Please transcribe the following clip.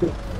对。